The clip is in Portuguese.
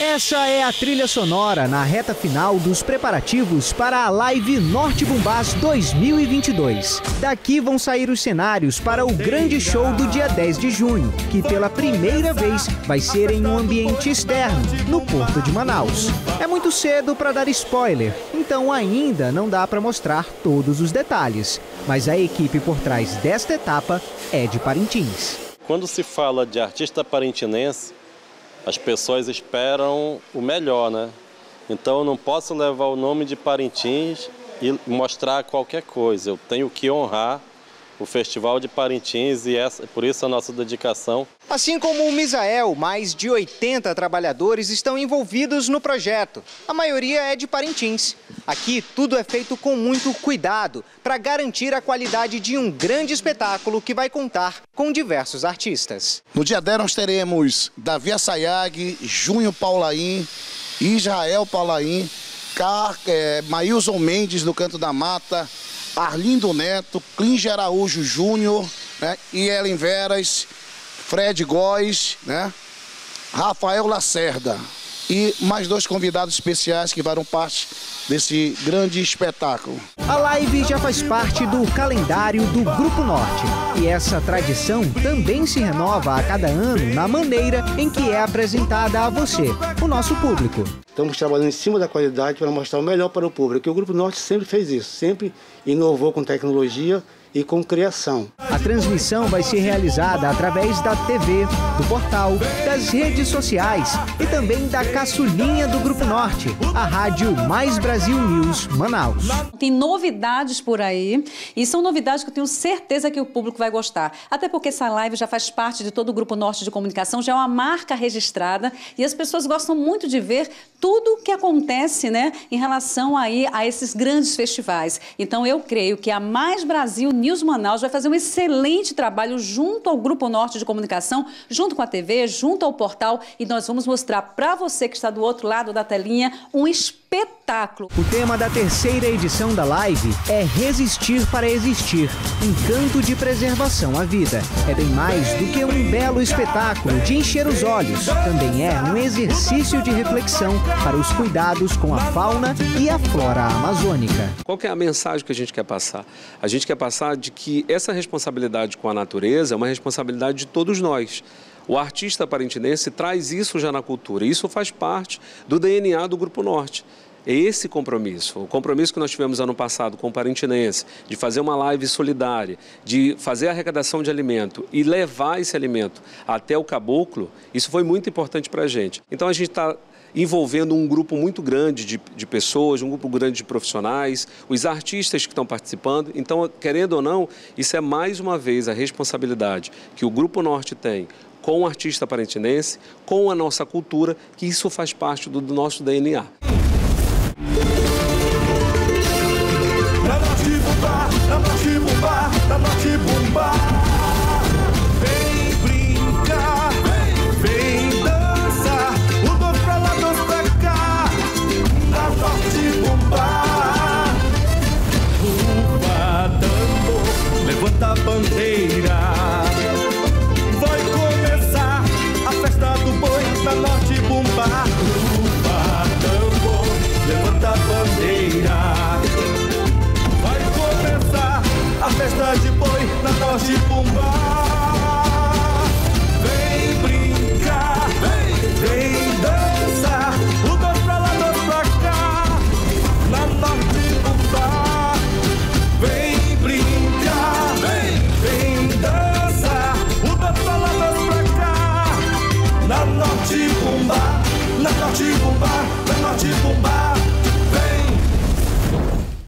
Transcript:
Essa é a trilha sonora na reta final dos preparativos para a Live Norte Bumbás 2022. Daqui vão sair os cenários para o grande show do dia 10 de junho, que pela primeira vez vai ser em um ambiente externo, no Porto de Manaus. É muito cedo para dar spoiler, então ainda não dá para mostrar todos os detalhes, mas a equipe por trás desta etapa é de Parintins. Quando se fala de artista parintinense, as pessoas esperam o melhor, né? Então eu não posso levar o nome de Parintins e mostrar qualquer coisa. Eu tenho que honrar o Festival de Parintins e essa, por isso a nossa dedicação. Assim como o Misael, mais de 80 trabalhadores estão envolvidos no projeto. A maioria é de Parintins. Aqui tudo é feito com muito cuidado para garantir a qualidade de um grande espetáculo que vai contar com diversos artistas. No dia 10 nós teremos Davi Assayag, Júnior Paulaim, Israel Paulaim, Car, é, Maílson Mendes do Canto da Mata, Arlindo Neto, Clinge Araújo Júnior, né, e Ellen Veras, Fred Góes, né, Rafael Lacerda e mais dois convidados especiais que farão parte desse grande espetáculo. A live já faz parte do calendário do Grupo Norte e essa tradição também se renova a cada ano na maneira em que é apresentada a você, o nosso público. Estamos trabalhando em cima da qualidade para mostrar o melhor para o público. E o Grupo Norte sempre fez isso, sempre inovou com tecnologia e com criação. A transmissão vai ser realizada através da TV, do portal, das redes sociais e também da caçulinha do Grupo Norte, a rádio Mais Brasil News Manaus. Tem novidades por aí e são novidades que eu tenho certeza que o público vai gostar. Até porque essa live já faz parte de todo o Grupo Norte de Comunicação, já é uma marca registrada e as pessoas gostam muito de ver tudo o que acontece né, em relação aí a esses grandes festivais. Então eu creio que a Mais Brasil News Manaus vai fazer um excelente trabalho junto ao Grupo Norte de Comunicação, junto com a TV, junto ao portal e nós vamos mostrar para você que está do outro lado da telinha um espetáculo. O tema da terceira edição da live é Resistir para Existir, encanto de preservação à vida. É bem mais do que um belo espetáculo de encher os olhos. Também é um exercício de reflexão para os cuidados com a fauna e a flora amazônica. Qual é a mensagem que a gente quer passar? A gente quer passar de que essa responsabilidade com a natureza é uma responsabilidade de todos nós. O artista parintinense traz isso já na cultura, isso faz parte do DNA do Grupo Norte. É esse compromisso, o compromisso que nós tivemos ano passado com o Parintinense, de fazer uma live solidária, de fazer a arrecadação de alimento e levar esse alimento até o caboclo, isso foi muito importante para a gente. Então a gente está envolvendo um grupo muito grande de, de, pessoas, um grupo grande de profissionais, os artistas que estão participando. Então, querendo ou não, isso é mais uma vez a responsabilidade que o Grupo Norte tem com o artista parentinense, com a nossa cultura, que isso faz parte do, do nosso DNA. Norte Bombar, na Norte Bombar, na Norte Bombar.